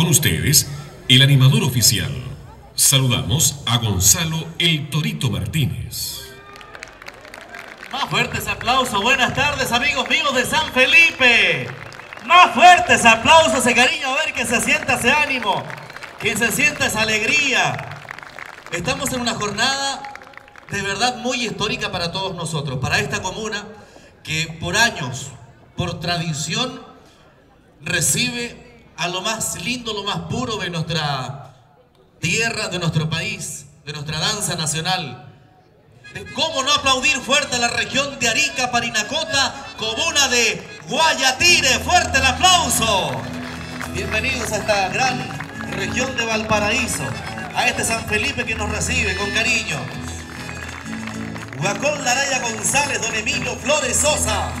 Con ustedes, el animador oficial. Saludamos a Gonzalo El Torito Martínez. Más fuertes aplausos, buenas tardes amigos míos de San Felipe. Más fuertes aplausos, ese cariño, a ver que se sienta ese ánimo, que se sienta esa alegría. Estamos en una jornada de verdad muy histórica para todos nosotros, para esta comuna que por años, por tradición, recibe a lo más lindo, lo más puro de nuestra tierra, de nuestro país, de nuestra danza nacional. ¿Cómo no aplaudir fuerte a la región de Arica, Parinacota, comuna de Guayatire? ¡Fuerte el aplauso! Bienvenidos a esta gran región de Valparaíso, a este San Felipe que nos recibe con cariño. Huacón Laraya González, don Emilio Flores Sosa.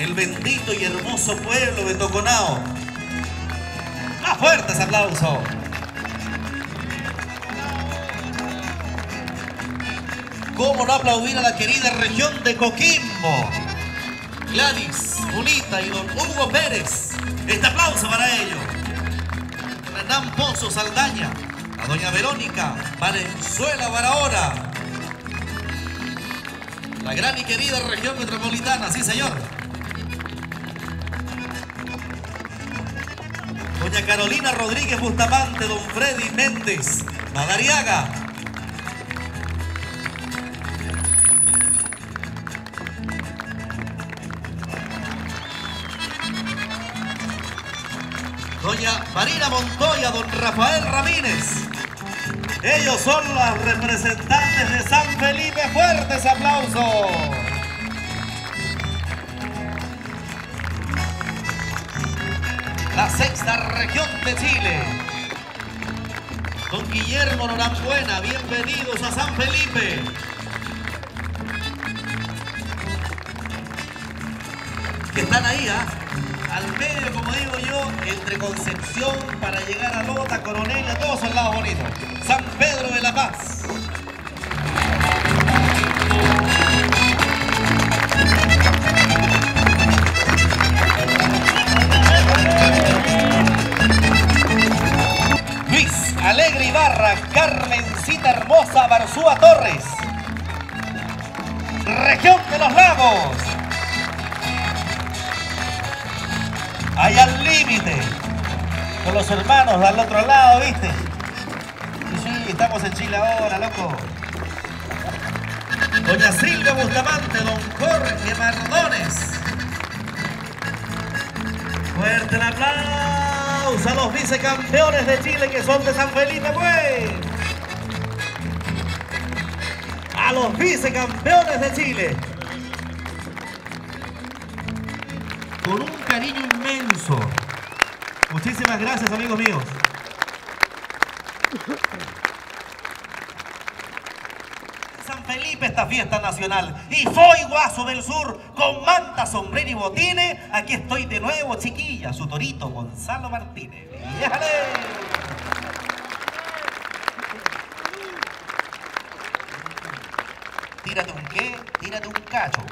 El bendito y hermoso pueblo de Toconao. Más fuertes aplausos. ¿Cómo no aplaudir a la querida región de Coquimbo? Gladys, Unita y don Hugo Pérez. Este aplauso para ellos. Hernán Pozo Saldaña, a doña Verónica Valenzuela Barahora. La gran y querida región metropolitana, sí señor. Doña Carolina Rodríguez Bustamante, don Freddy Méndez, Madariaga, doña Marina Montoya, don Rafael Ramírez. Ellos son las representantes de San Felipe. Fuertes aplausos. La sexta región de Chile. Don Guillermo Norambuena, bienvenidos a San Felipe. Que están ahí, ¿ah? al medio, como digo yo, entre Concepción para llegar a Lota, Coronel, a todos al lado bonito. San Pedro de la Paz. Alegre Ibarra, Carmencita Hermosa, Barzúa Torres. Región de los Lagos. allá al límite, con los hermanos al otro lado, ¿viste? Sí, sí, estamos en Chile ahora, loco. Doña Silvia Bustamante, don Jorge Mardones. Fuerte el aplauso a los vicecampeones de Chile que son de San Felipe, pues. A los vicecampeones de Chile. con un cariño inmenso. Muchísimas gracias, amigos míos. San Felipe esta fiesta nacional y soy Guaso del Sur con manta, sombrero y botines. Aquí estoy de nuevo, chiquilla, su torito Gonzalo Martínez. ¡Déjale! Tírate un qué, tírate un cacho.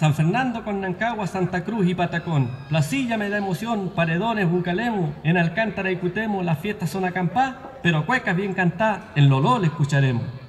San Fernando, con Nancagua, Santa Cruz y Patacón. Placilla me da emoción, Paredones, Bucalemo, en Alcántara y Cutemo las fiestas son acampá, pero cuecas bien cantadas en Loló le escucharemos.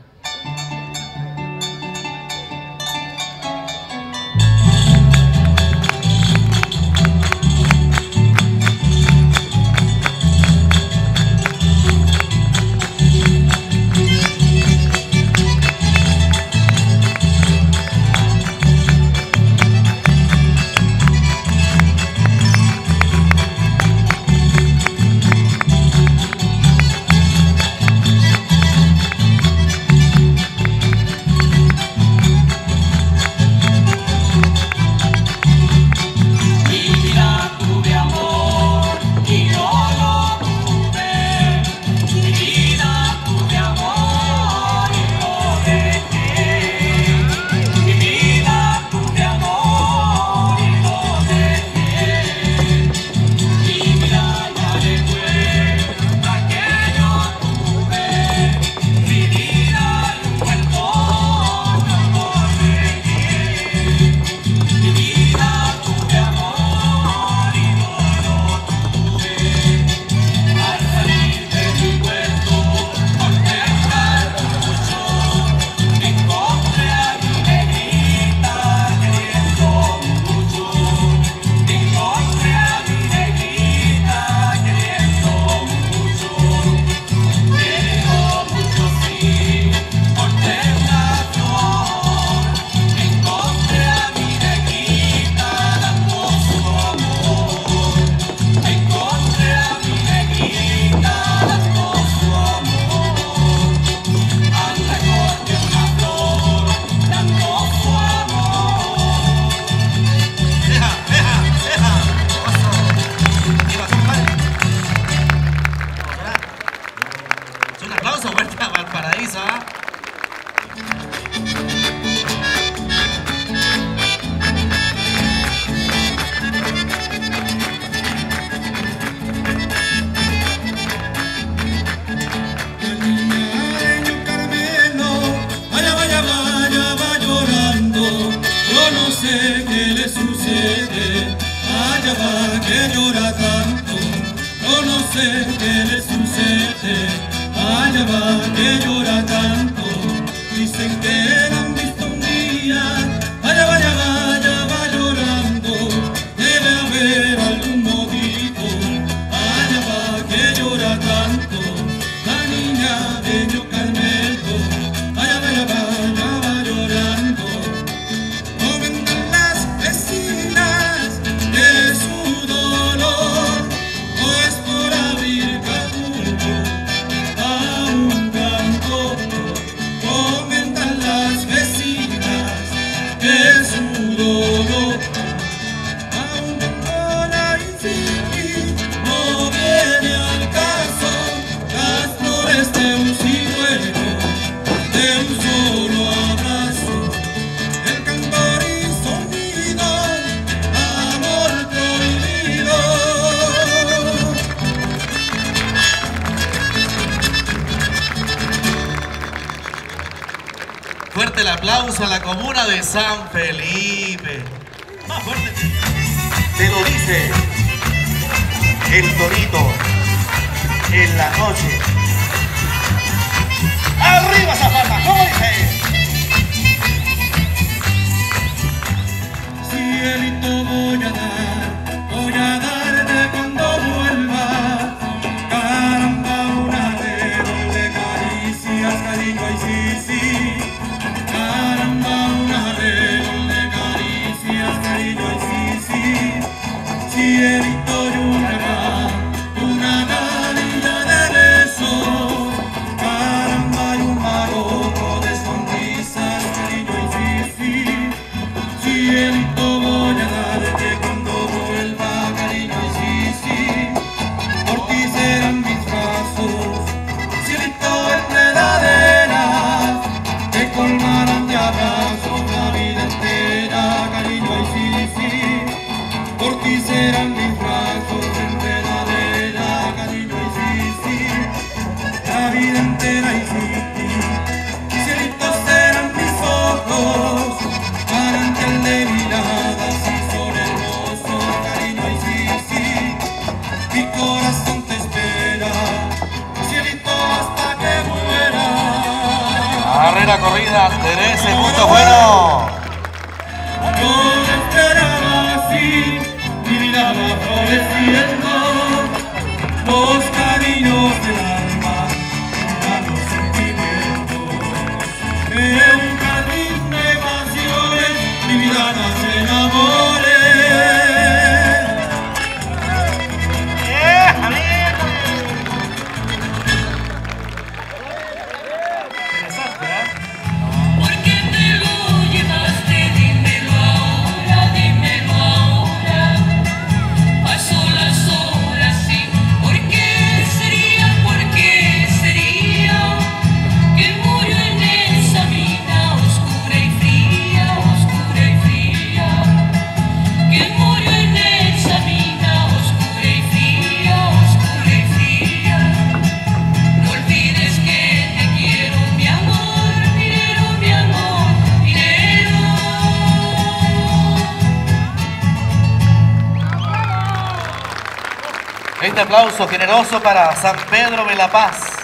San Feliz. generoso para San Pedro de la Paz.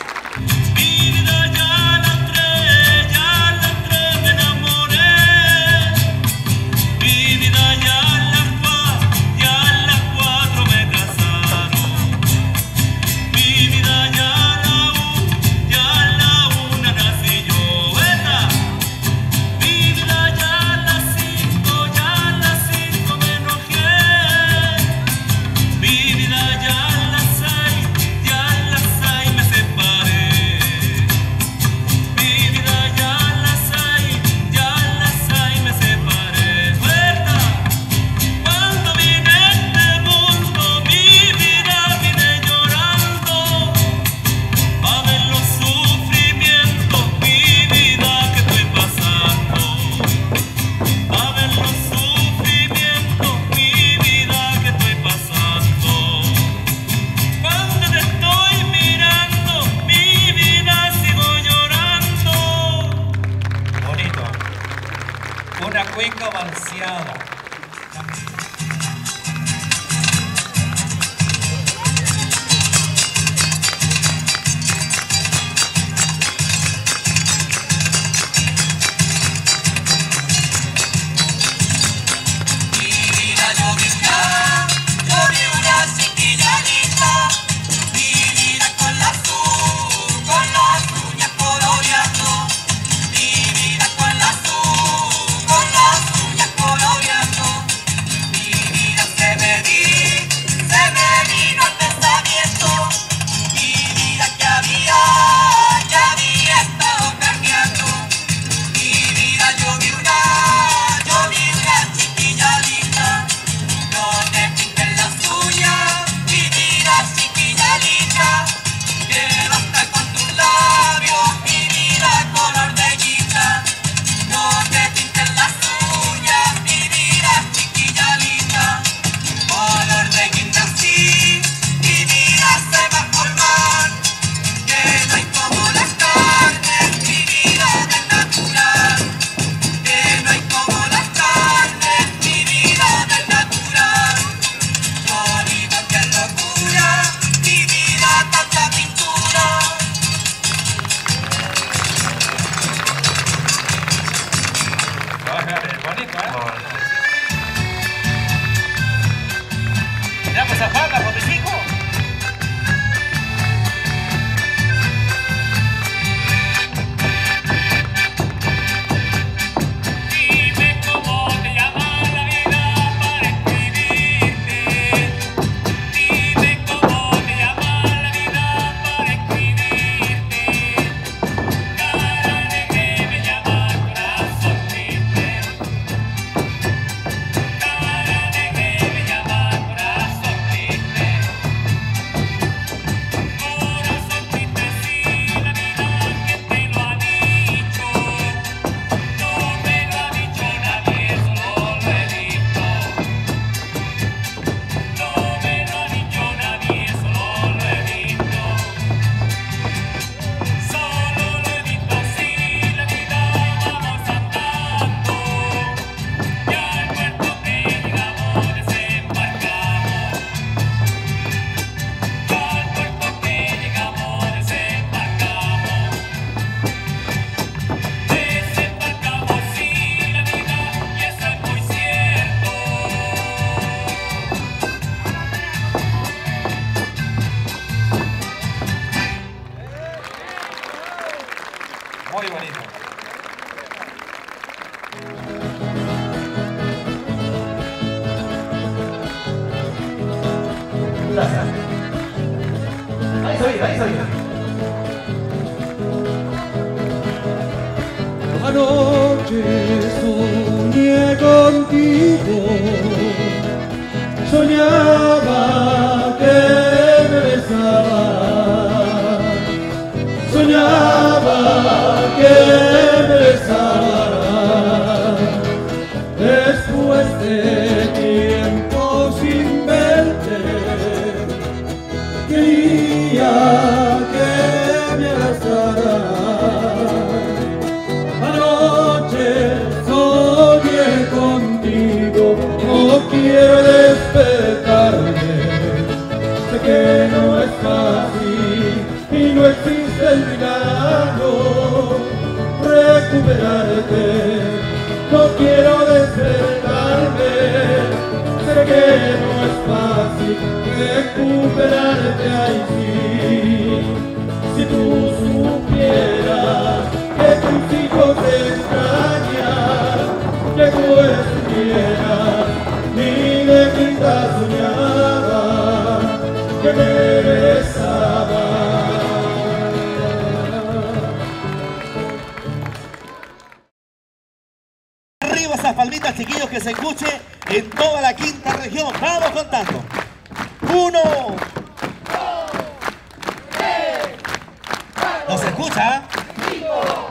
¿Nos escucha? Cinco,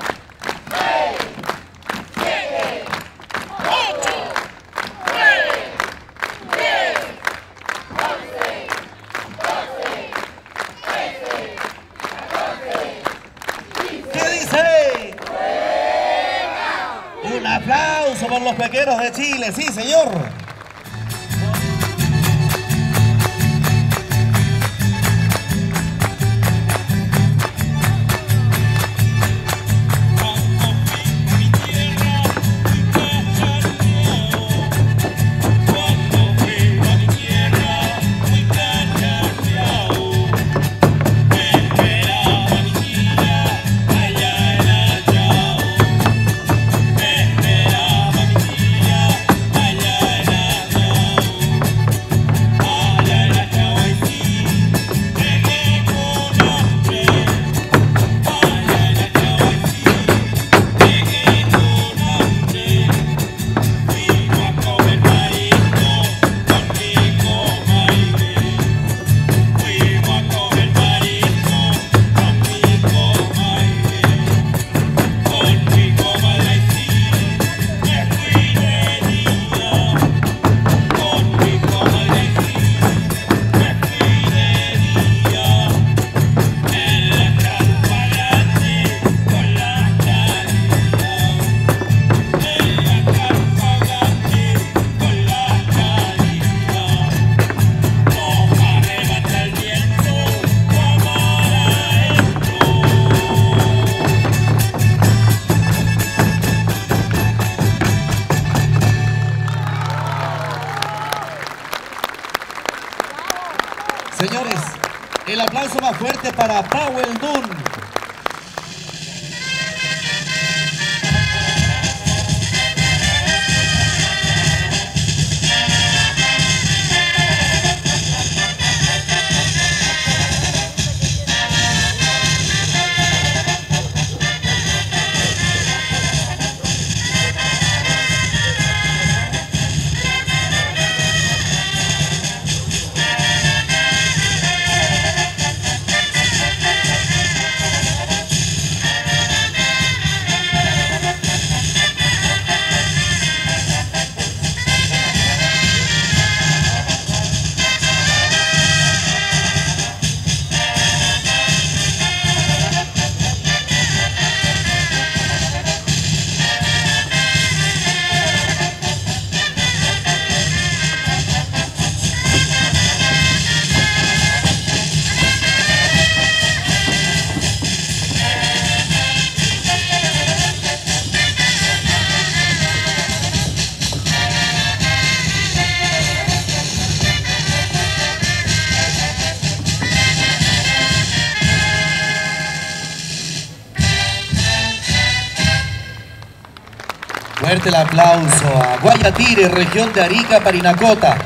siete, ocho, nueve, diez, ¿Qué dice? ¡Buena! Un aplauso por los pequeros de Chile, sí señor. El aplauso a Guayatire, región de Arica, Parinacota.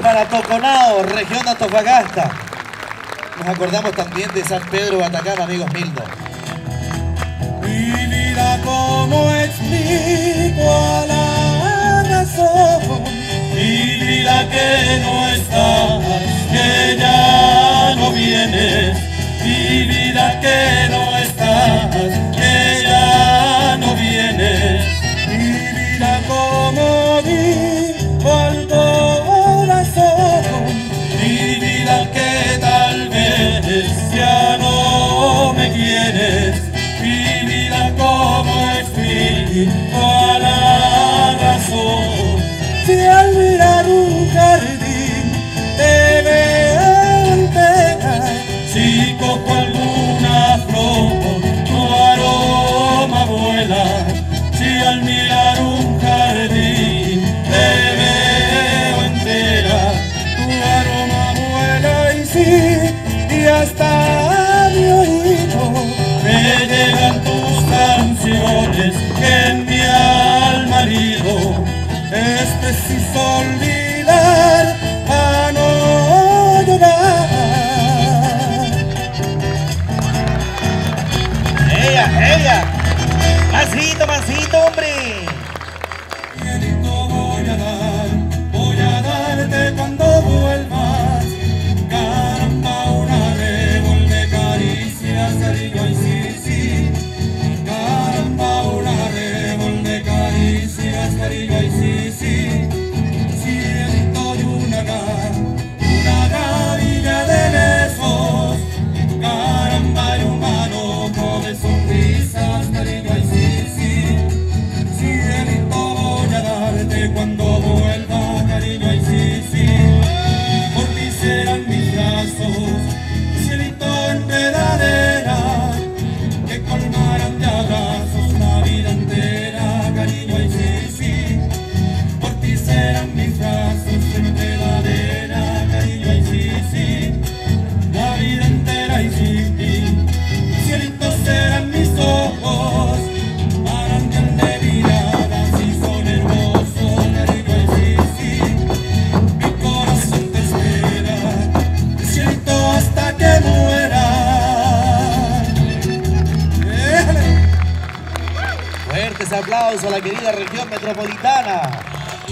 Para Toconao, región de Antofagasta. Nos acordamos también de San Pedro Batacán, amigos Mildo. Mi vida como explico a la razón Mi vida que no estás, que ya no vienes Mi vida que no estás,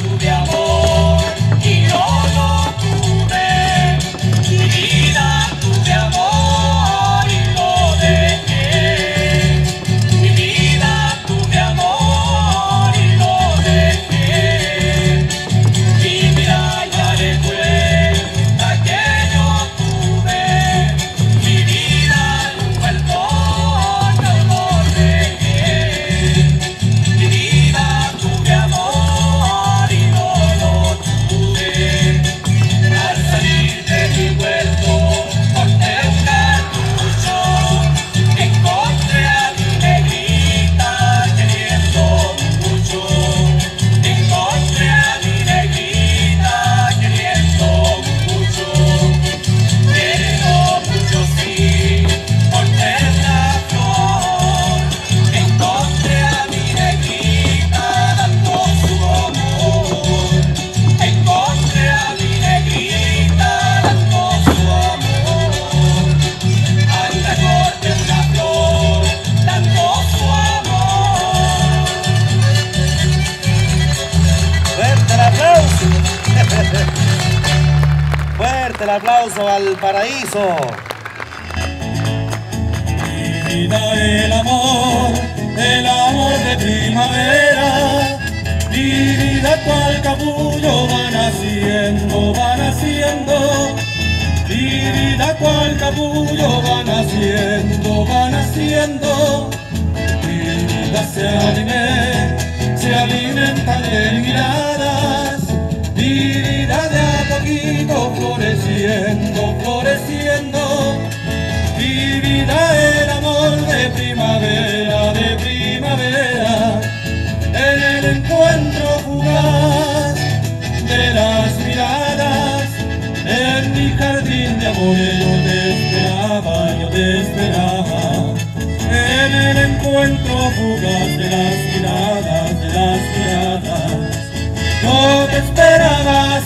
Subia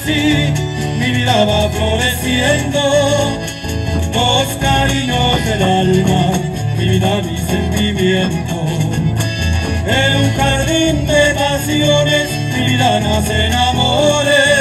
mi vida va floreciendo. Los cariños del alma, mi vida, mi sentimiento. En un jardín de pasiones, mi vida nace en amores.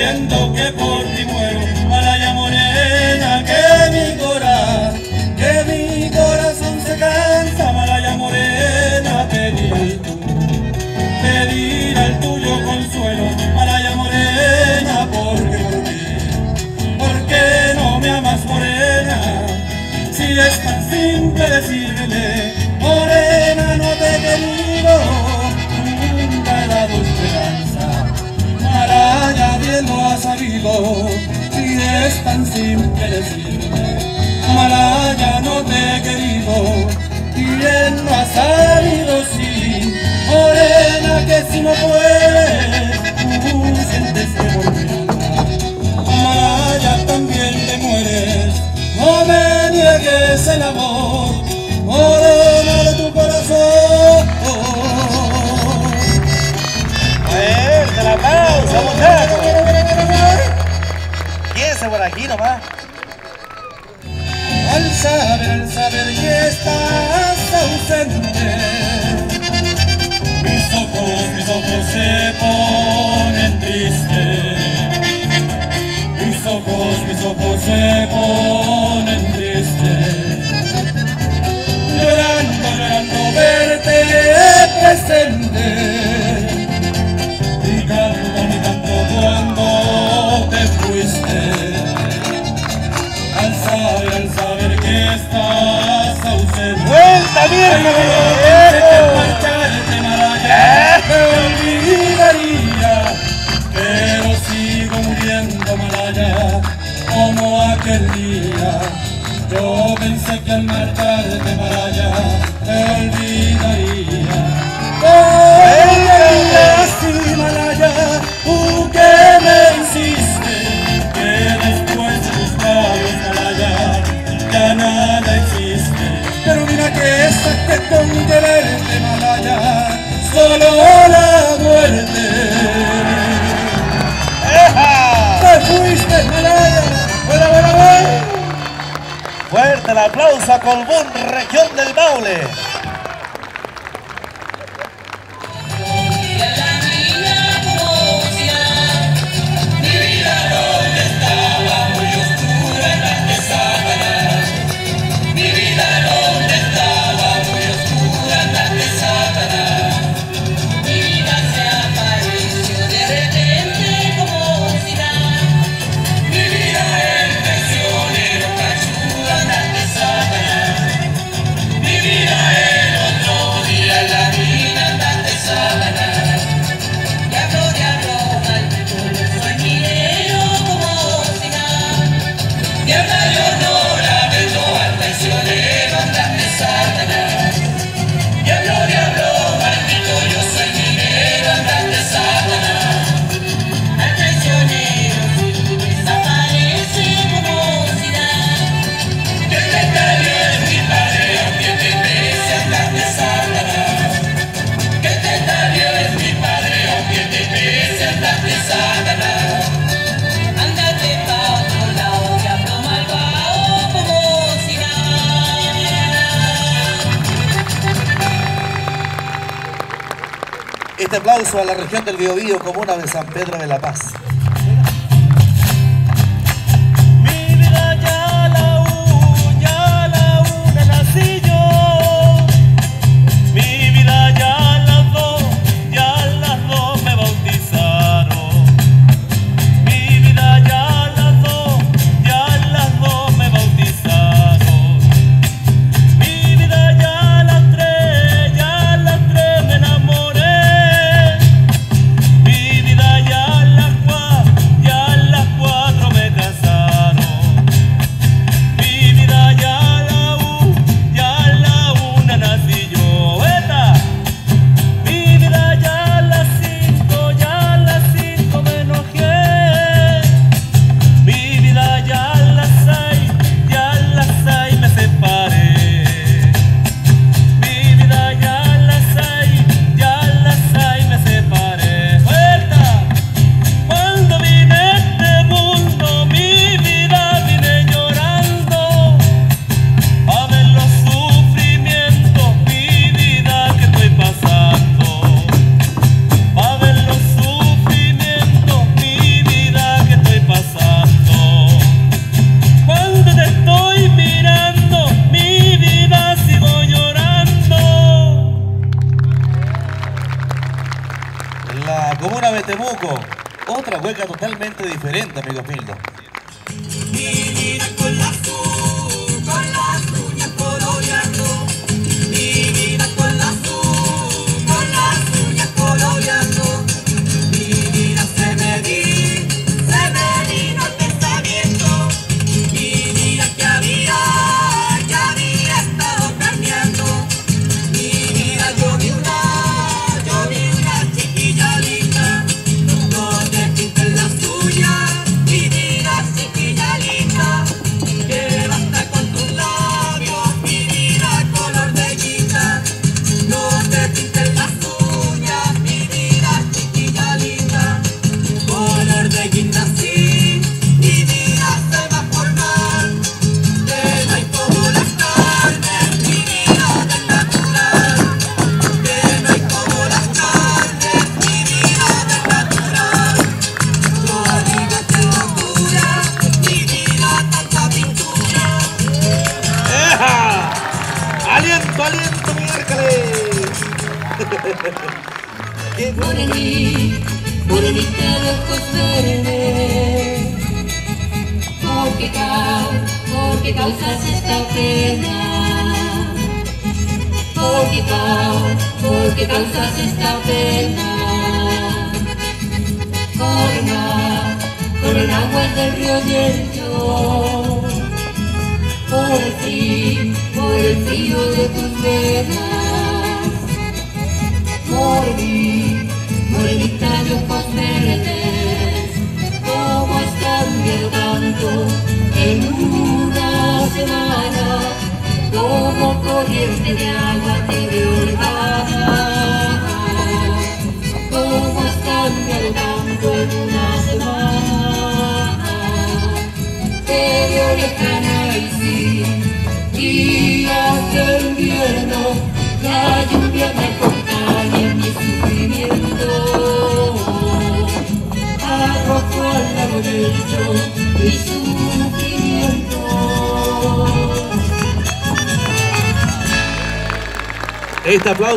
天都 contigo y es tan simple decirme Mara no te he querido. Y él no ha sabido sí. Morena que si no puedo Al saber, al saber que estás ausente, mis ojos, mis ojos se ponen tristes. Mis ojos, mis ojos se ponen tristes. Llorando, llorando verte presente. estás ausente. ¡Vuelta, mierda! olvidaría, pero sigo muriendo malaya, como aquel día. Yo pensé que al marcharte malaya. de verte malaya, solo la muerte. ¡Eja! ¡Te fuiste, malaya! ¡Buena, buena, buena! Fuerte el aplauso a Colbún, región del Baule. aplauso a la región del Biobío, comuna de San Pedro de la Paz.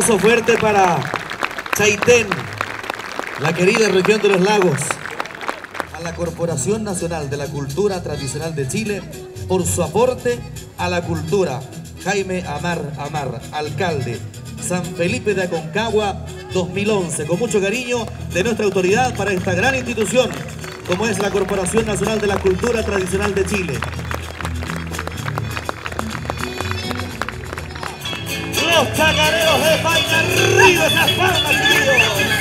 Un aplauso fuerte para Chaitén, la querida región de los lagos, a la Corporación Nacional de la Cultura Tradicional de Chile por su aporte a la cultura. Jaime Amar Amar, alcalde San Felipe de Aconcagua 2011, con mucho cariño de nuestra autoridad para esta gran institución como es la Corporación Nacional de la Cultura Tradicional de Chile. ¡Los nuestras palmas, Dios.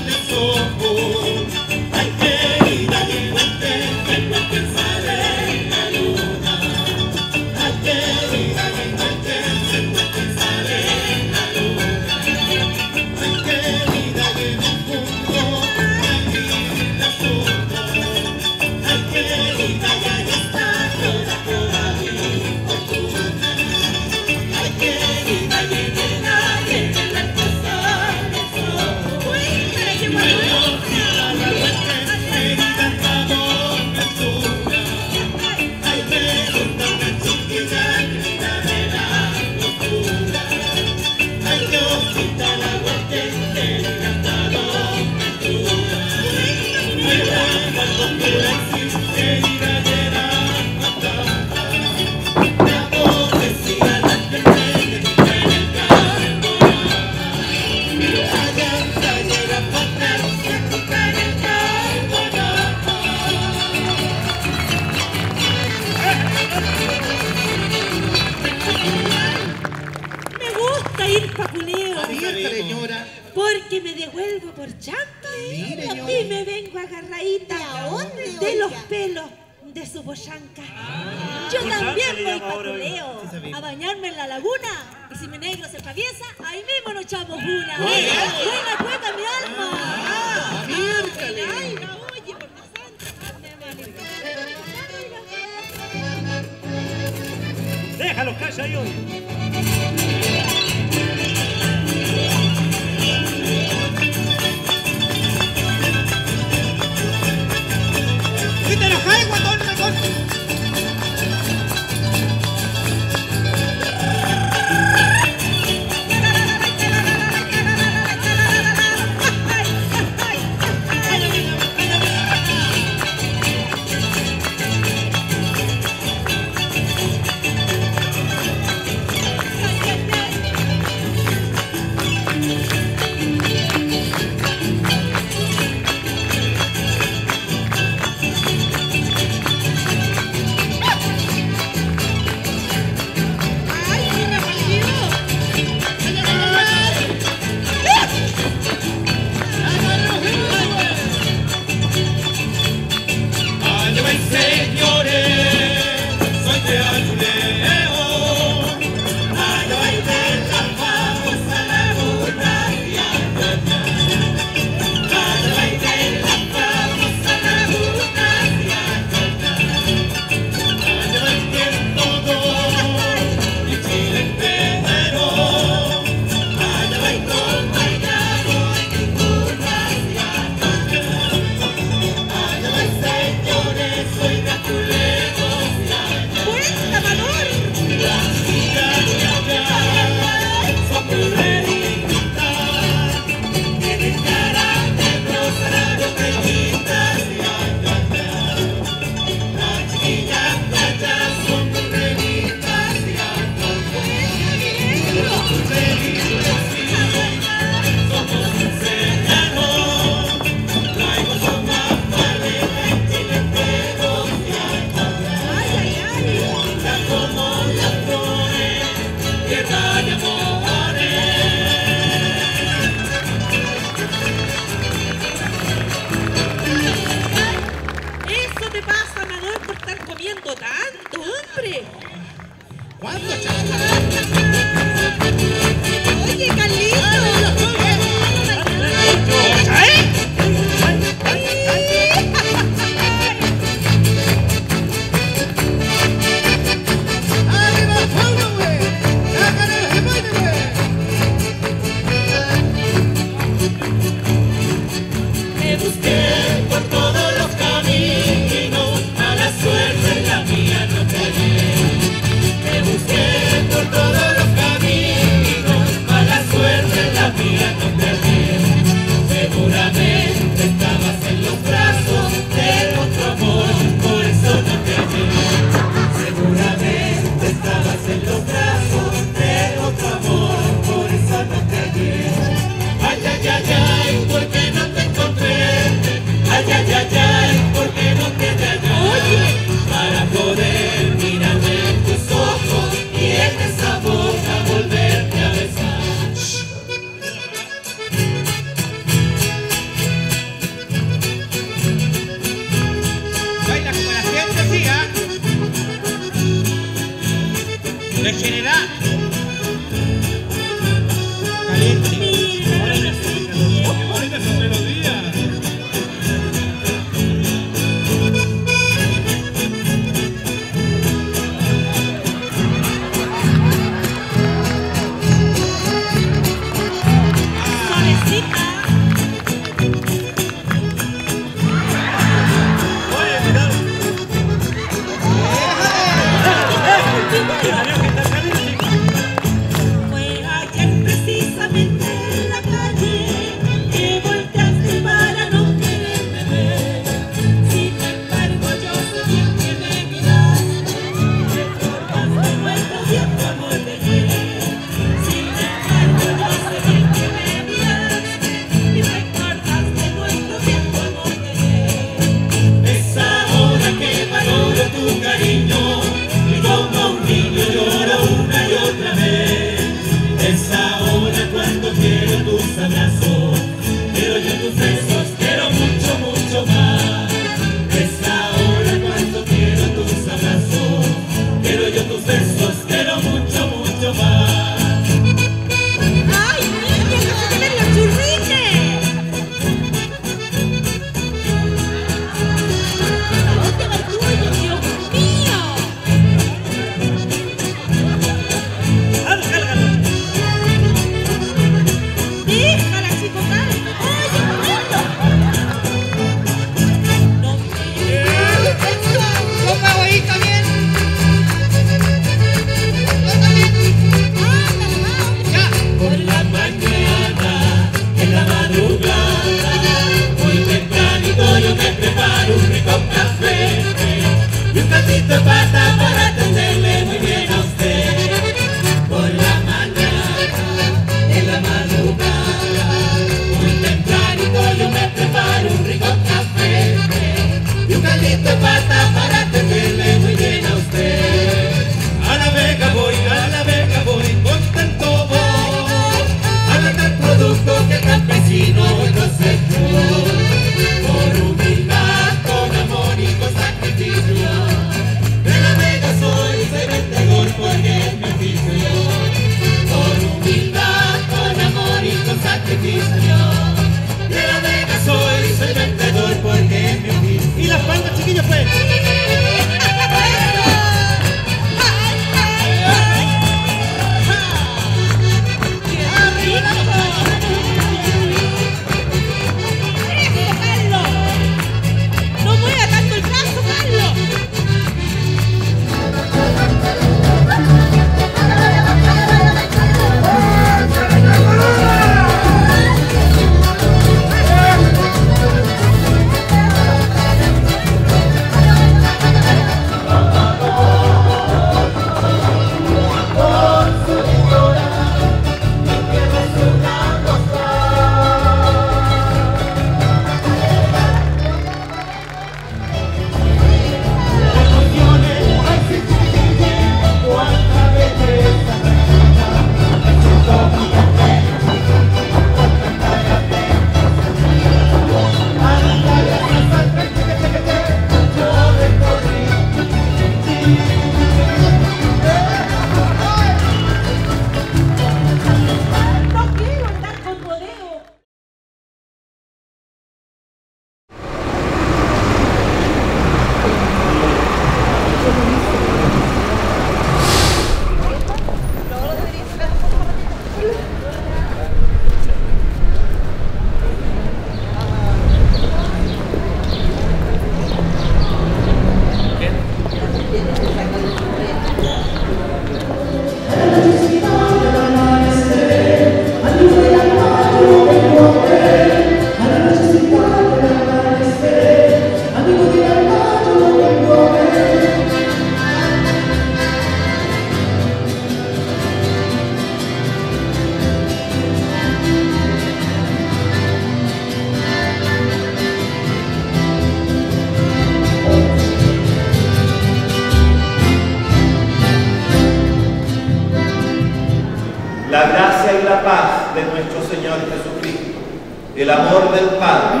El amor del Padre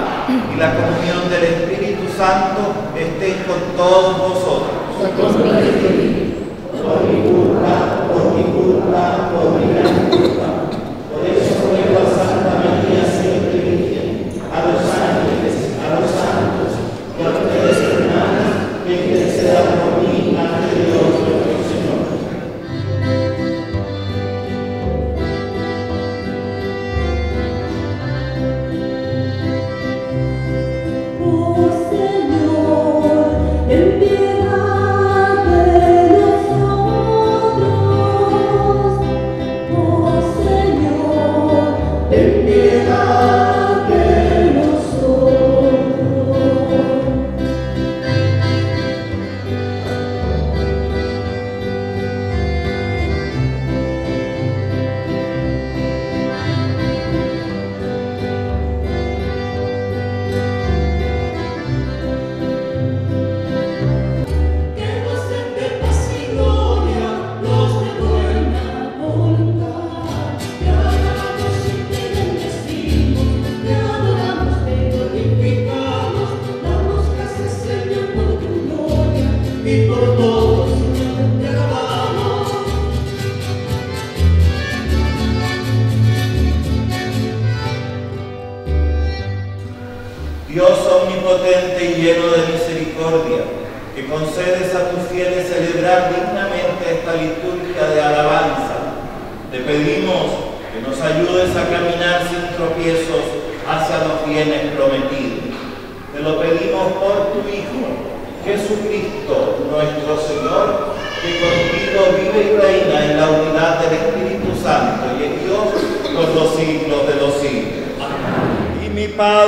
y la comunión del Espíritu Santo estén con todos vosotros.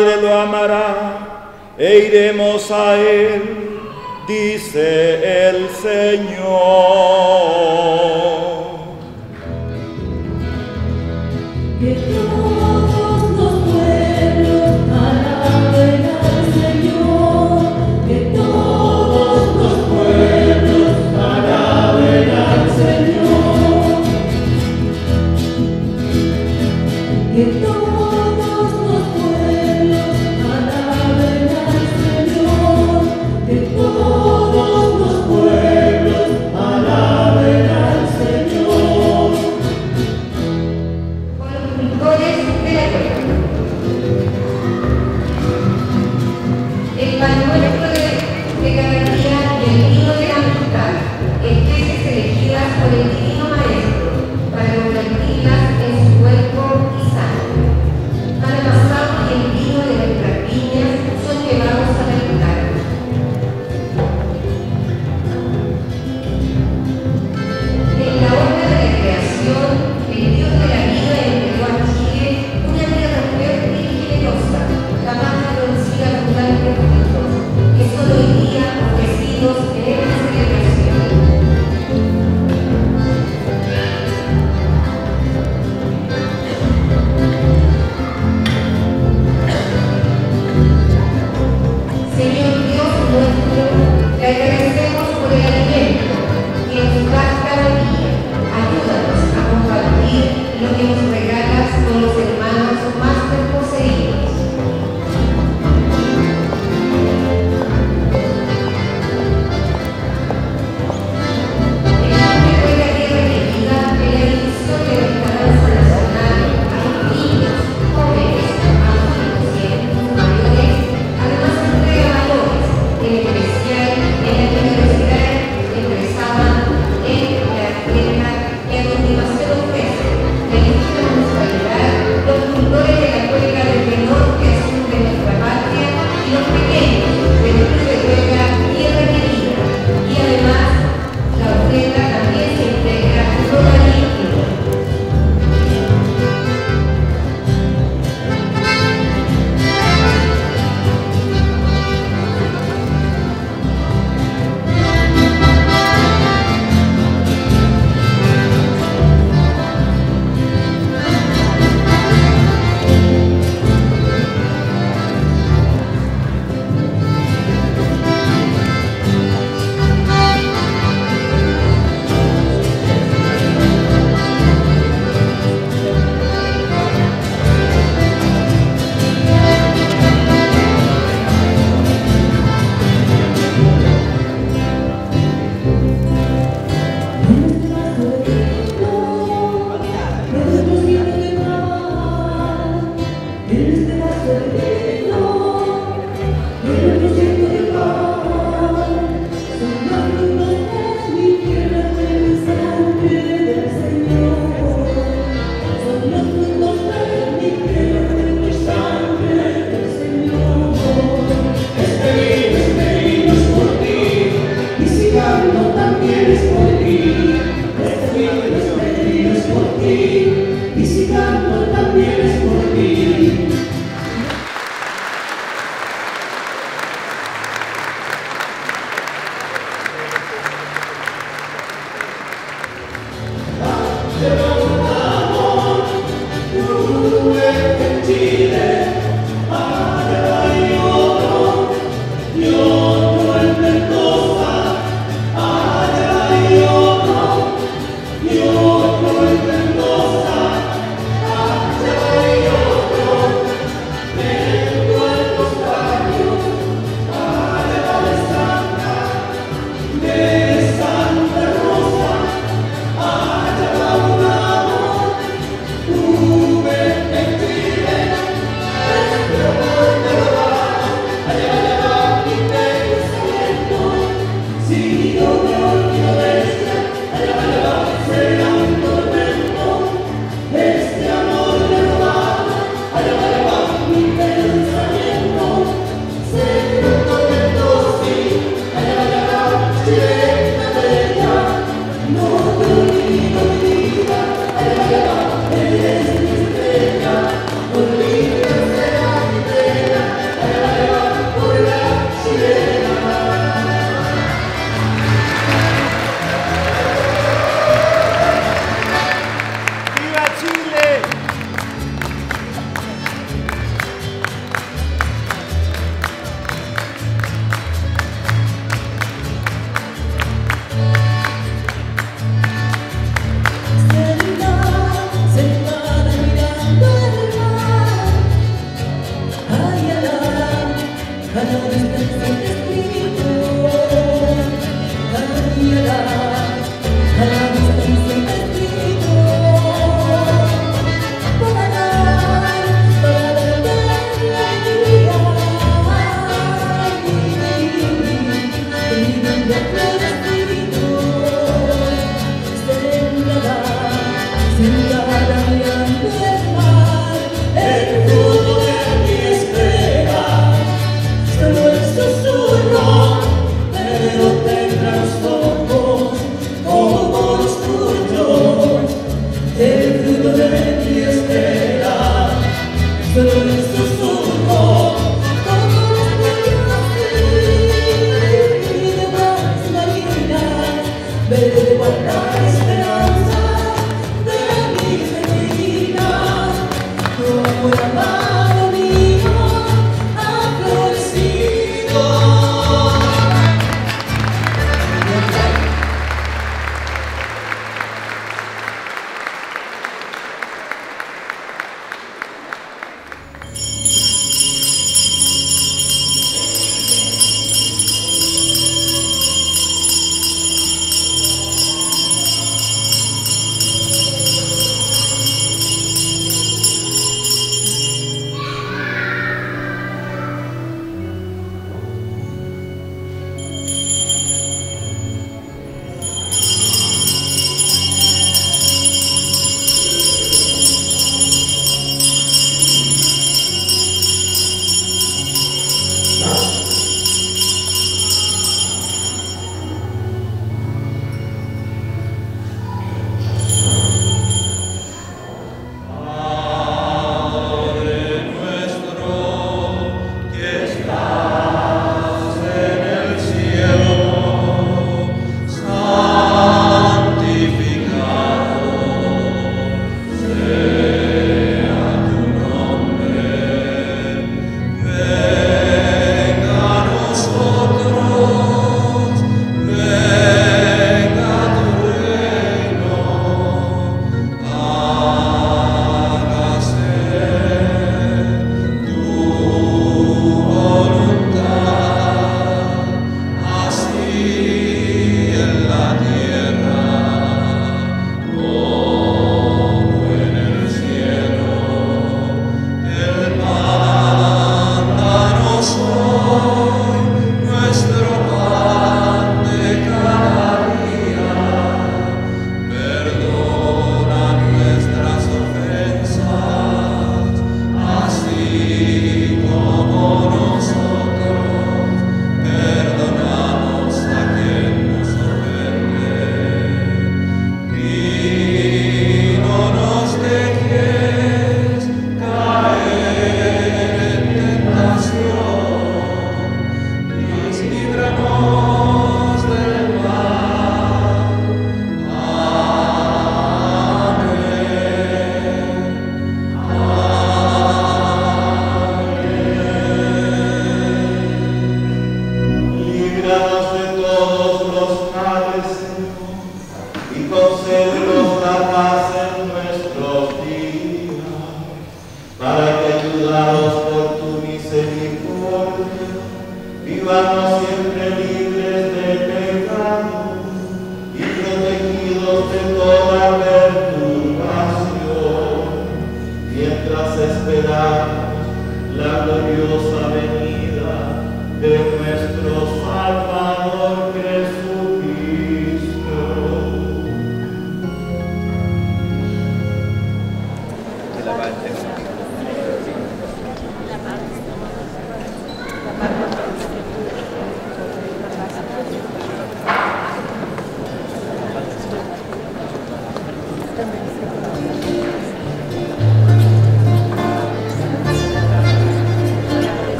Padre lo amará e iremos a Él, dice el Señor.